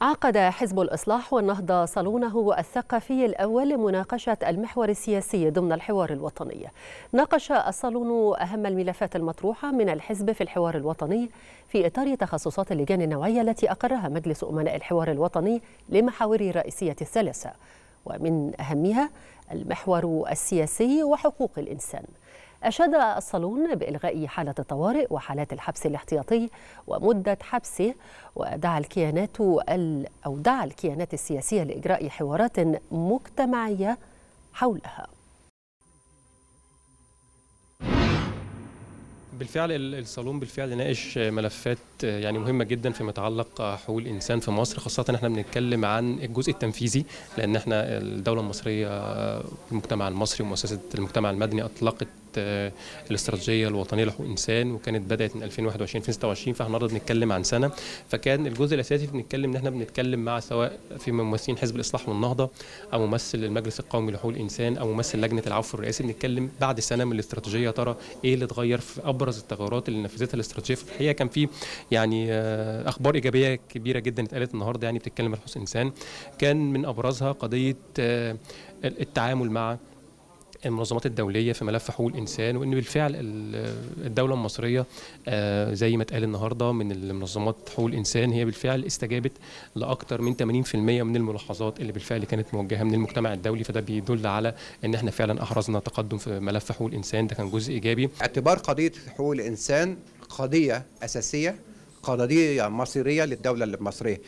عقد حزب الإصلاح والنهضة صالونه الثقافي الأول لمناقشة المحور السياسي ضمن الحوار الوطني. ناقش الصالون أهم الملفات المطروحة من الحزب في الحوار الوطني في إطار تخصصات اللجان النوعية التي أقرها مجلس أمناء الحوار الوطني لمحاور رئيسية الثلاثة ومن أهمها المحور السياسي وحقوق الإنسان. أشاد الصالون بإلغاء حالة الطوارئ وحالات الحبس الاحتياطي ومدة حبسه ودعا الكيانات أو دعا الكيانات السياسية لإجراء حوارات مجتمعية حولها. بالفعل الصالون بالفعل ناقش ملفات يعني مهمة جدا فيما يتعلق حقوق الإنسان في مصر خاصة إحنا بنتكلم عن الجزء التنفيذي لأن إحنا الدولة المصرية المجتمع المصري ومؤسسة المجتمع المدني أطلقت الاستراتيجية الوطنية لحقوق الإنسان وكانت بدأت من 2021 2026 فاحنا النهارده بنتكلم عن سنة. فكان الجزء الأساسي بنتكلم إن إحنا بنتكلم مع سواء في ممثلين حزب الإصلاح والنهضة أو ممثل المجلس القومي لحقوق الإنسان أو ممثل لجنة العفو الرئاسي بنتكلم بعد سنة من الاستراتيجية ترى إيه اللي اتغير في أبرز التغيرات اللي نفذتها الاستراتيجية. في الحقيقة كان في يعني أخبار إيجابية كبيرة جدا اتقالت النهارده يعني بتتكلم عن حقوق الإنسان. كان من أبرزها قضية التعامل مع المنظمات الدولية في ملف حقوق الإنسان وإن بالفعل الدولة المصرية زي ما اتقال النهارده من المنظمات حقوق الإنسان هي بالفعل استجابت لاكثر من 80% من الملاحظات اللي بالفعل كانت موجهة من المجتمع الدولي. فده بيدل على إن إحنا فعلا أحرزنا تقدم في ملف حقوق الإنسان. ده كان جزء إيجابي. اعتبار قضية حقوق الإنسان قضية أساسية قضية مصيرية للدولة المصرية.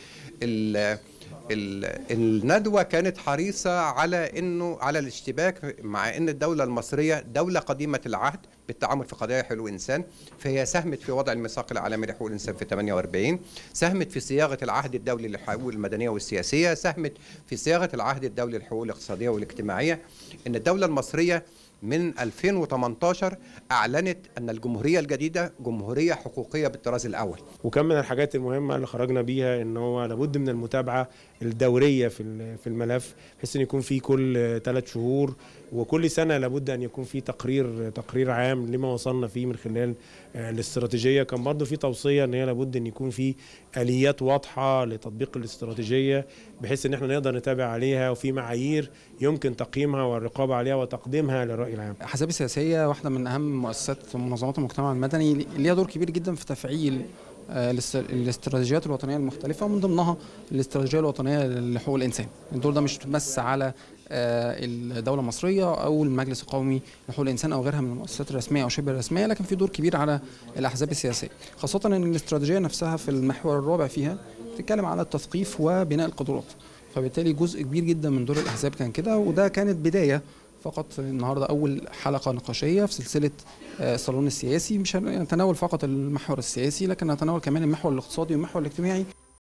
الندوة كانت حريصة على إنه على الاشتباك مع إن الدولة المصرية دولة قديمة العهد بالتعامل في قضايا حقوق الإنسان فهي ساهمت في وضع الميثاق العالمي لحقوق الإنسان في 48 ساهمت في صياغة العهد الدولي للحقوق المدنية والسياسية ساهمت في صياغة العهد الدولي للحقوق الاقتصادية والاجتماعية. إن الدولة المصرية من 2018 أعلنت أن الجمهورية الجديدة جمهورية حقوقية بالطراز الأول. وكان من الحاجات المهمة اللي خرجنا بيها إن هو لابد من المتابعة الدورية في في الملف بحيث إن يكون في كل ثلاث شهور وكل سنة لابد أن يكون في تقرير تقرير عام لما وصلنا فيه من خلال الاستراتيجية. كان برضه في توصية إن هي لابد إن يكون في آليات واضحة لتطبيق الاستراتيجية بحيث إن إحنا نقدر نتابع عليها وفي معايير يمكن تقييمها والرقابة عليها وتقديمها للراي العام. الاحزاب السياسيه واحدة من أهم مؤسسات منظمات المجتمع المدني ليها دور كبير جدا في تفعيل الاستراتيجيات الوطنية المختلفة ومن ضمنها الاستراتيجية الوطنية لحقوق الإنسان. الدور ده مش بس على الدولة المصرية أو المجلس القومي لحقوق الإنسان أو غيرها من المؤسسات الرسمية أو شبه الرسمية لكن في دور كبير على الأحزاب السياسية. خاصة إن الاستراتيجية نفسها في المحور الرابع فيها بتتكلم على التثقيف وبناء القدرات. فبالتالي جزء كبير جدا من دور الأحزاب كان كده وده كانت بداية فقط النهارده أول حلقة نقاشية في سلسلة الصالون السياسي مش هنتناول فقط المحور السياسي لكن نتناول كمان المحور الاقتصادي والمحور الاجتماعي.